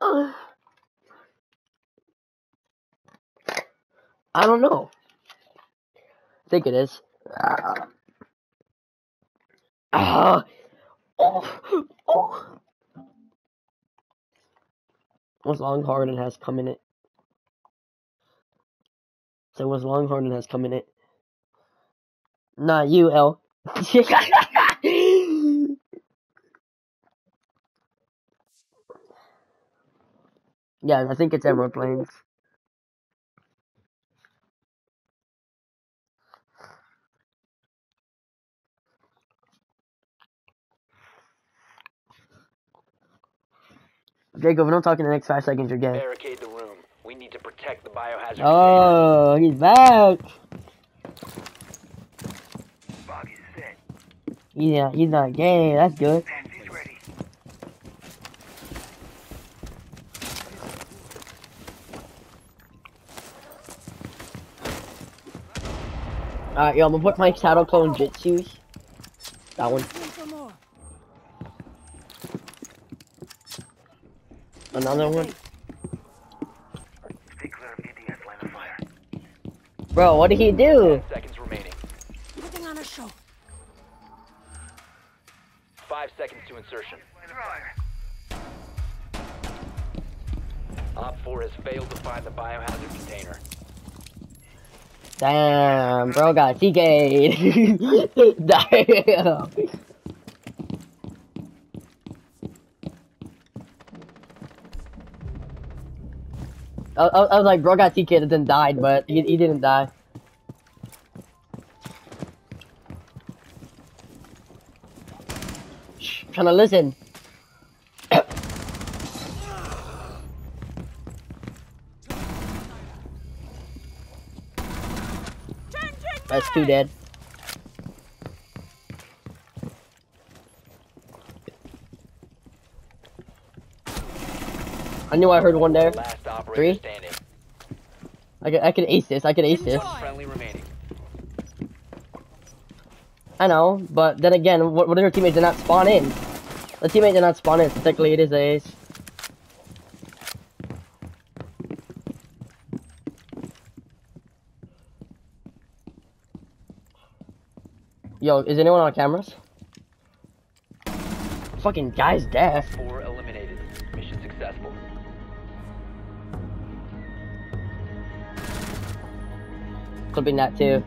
Uh, I don't know. I think it is. Ah! uh, oh, oh. Was Longhorn has come in it. So was Longhorn has come in it. Not you, L. yeah, I think it's Emerald Plains. Jacob, if we don't talk in the next five seconds, you're gay. Barricade the room. We need to protect the biohazard Oh, he's back. Bog set. Yeah, he's not gay. That's good. Alright, yo, I'm gonna put my Shadow Clone Jitsus. That one. Another one. Stay clear of ADS line of fire. Bro, what did he do? Seconds remaining. Putting on a show. Five seconds to insertion. Line of fire. Op 4 has failed to find the biohazard container. Damn, bro got TK'd. Damn. I, I, I was like, bro got TK'd and then died, but he, he didn't die. Shh, trying to listen. That's two dead. I knew I heard one there. Three? I could, I could ace this. I could ace this. I know, but then again, what, what if your teammate did not spawn in? The teammate did not spawn in, so technically it is a ace. Yo, is anyone on cameras? Fucking guy's deaf. 4 eliminated. Mission successful. Could be that too.